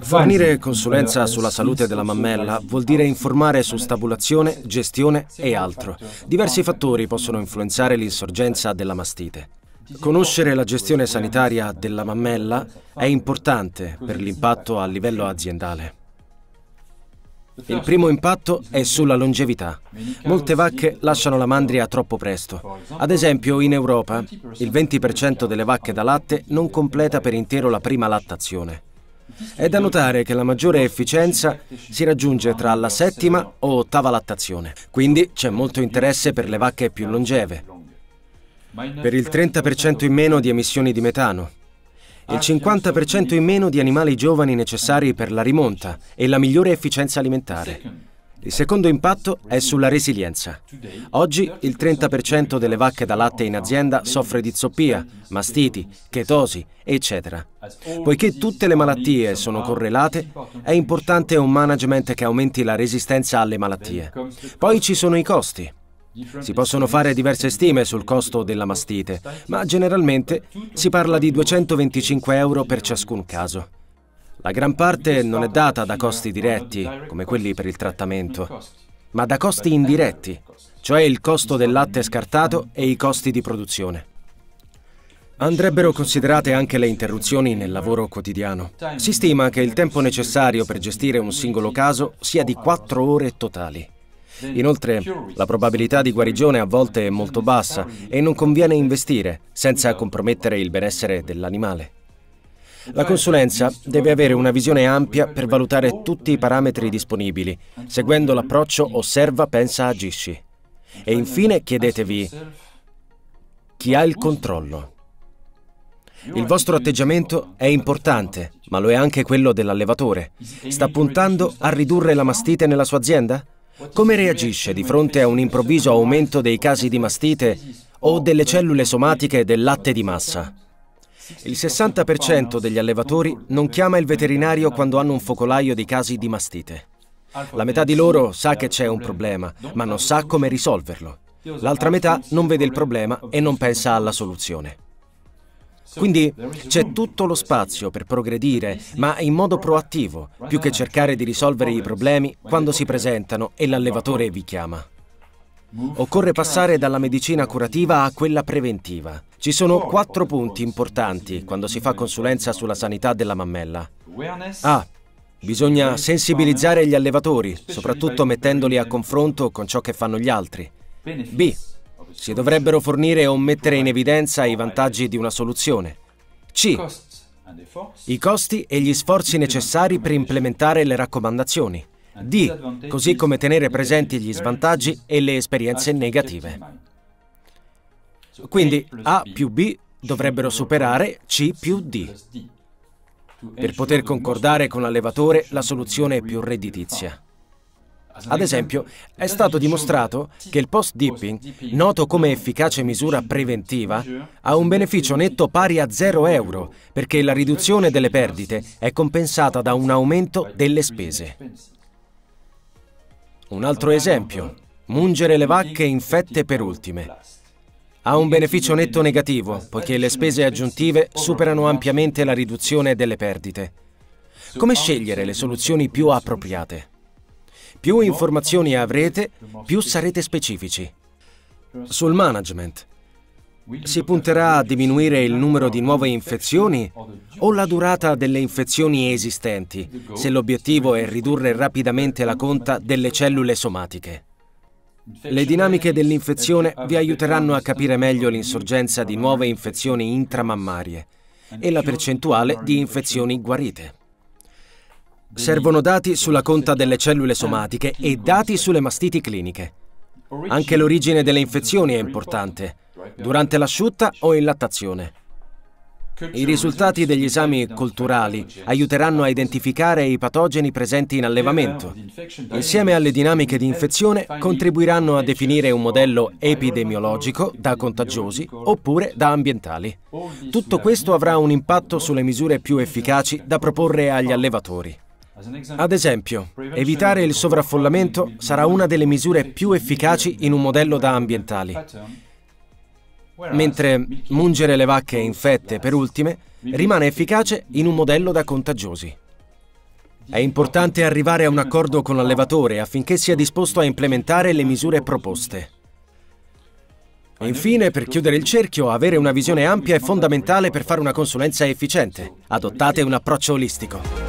Fornire consulenza sulla salute della mammella vuol dire informare su stabulazione, gestione e altro. Diversi fattori possono influenzare l'insorgenza della mastite. Conoscere la gestione sanitaria della mammella è importante per l'impatto a livello aziendale. Il primo impatto è sulla longevità. Molte vacche lasciano la mandria troppo presto. Ad esempio, in Europa, il 20% delle vacche da latte non completa per intero la prima lattazione. È da notare che la maggiore efficienza si raggiunge tra la settima o ottava lattazione, quindi c'è molto interesse per le vacche più longeve, per il 30% in meno di emissioni di metano, il 50% in meno di animali giovani necessari per la rimonta e la migliore efficienza alimentare. Il secondo impatto è sulla resilienza. Oggi il 30% delle vacche da latte in azienda soffre di zoppia, mastiti, chetosi, eccetera. Poiché tutte le malattie sono correlate, è importante un management che aumenti la resistenza alle malattie. Poi ci sono i costi. Si possono fare diverse stime sul costo della mastite, ma generalmente si parla di 225 euro per ciascun caso. La gran parte non è data da costi diretti, come quelli per il trattamento, ma da costi indiretti, cioè il costo del latte scartato e i costi di produzione. Andrebbero considerate anche le interruzioni nel lavoro quotidiano. Si stima che il tempo necessario per gestire un singolo caso sia di 4 ore totali. Inoltre, la probabilità di guarigione a volte è molto bassa e non conviene investire senza compromettere il benessere dell'animale. La consulenza deve avere una visione ampia per valutare tutti i parametri disponibili, seguendo l'approccio osserva, pensa, agisci. E infine chiedetevi chi ha il controllo. Il vostro atteggiamento è importante, ma lo è anche quello dell'allevatore. Sta puntando a ridurre la mastite nella sua azienda? Come reagisce di fronte a un improvviso aumento dei casi di mastite o delle cellule somatiche del latte di massa? Il 60% degli allevatori non chiama il veterinario quando hanno un focolaio di casi di mastite. La metà di loro sa che c'è un problema, ma non sa come risolverlo. L'altra metà non vede il problema e non pensa alla soluzione. Quindi c'è tutto lo spazio per progredire, ma in modo proattivo, più che cercare di risolvere i problemi quando si presentano e l'allevatore vi chiama. Occorre passare dalla medicina curativa a quella preventiva. Ci sono quattro punti importanti quando si fa consulenza sulla sanità della mammella. A. Bisogna sensibilizzare gli allevatori, soprattutto mettendoli a confronto con ciò che fanno gli altri. B. Si dovrebbero fornire o mettere in evidenza i vantaggi di una soluzione. C. I costi e gli sforzi necessari per implementare le raccomandazioni. D, così come tenere presenti gli svantaggi e le esperienze negative. Quindi A più B dovrebbero superare C più D per poter concordare con l'allevatore la soluzione più redditizia. Ad esempio, è stato dimostrato che il post-dipping, noto come efficace misura preventiva, ha un beneficio netto pari a 0 euro perché la riduzione delle perdite è compensata da un aumento delle spese. Un altro esempio, mungere le vacche infette per ultime. Ha un beneficio netto negativo, poiché le spese aggiuntive superano ampiamente la riduzione delle perdite. Come scegliere le soluzioni più appropriate? Più informazioni avrete, più sarete specifici. Sul management. Si punterà a diminuire il numero di nuove infezioni o la durata delle infezioni esistenti, se l'obiettivo è ridurre rapidamente la conta delle cellule somatiche. Le dinamiche dell'infezione vi aiuteranno a capire meglio l'insorgenza di nuove infezioni intramammarie e la percentuale di infezioni guarite. Servono dati sulla conta delle cellule somatiche e dati sulle mastiti cliniche. Anche l'origine delle infezioni è importante durante l'asciutta o in lattazione. I risultati degli esami culturali aiuteranno a identificare i patogeni presenti in allevamento. Insieme alle dinamiche di infezione contribuiranno a definire un modello epidemiologico da contagiosi oppure da ambientali. Tutto questo avrà un impatto sulle misure più efficaci da proporre agli allevatori. Ad esempio, evitare il sovraffollamento sarà una delle misure più efficaci in un modello da ambientali mentre mungere le vacche infette per ultime rimane efficace in un modello da contagiosi. È importante arrivare a un accordo con l'allevatore affinché sia disposto a implementare le misure proposte. Infine, per chiudere il cerchio, avere una visione ampia è fondamentale per fare una consulenza efficiente. Adottate un approccio olistico.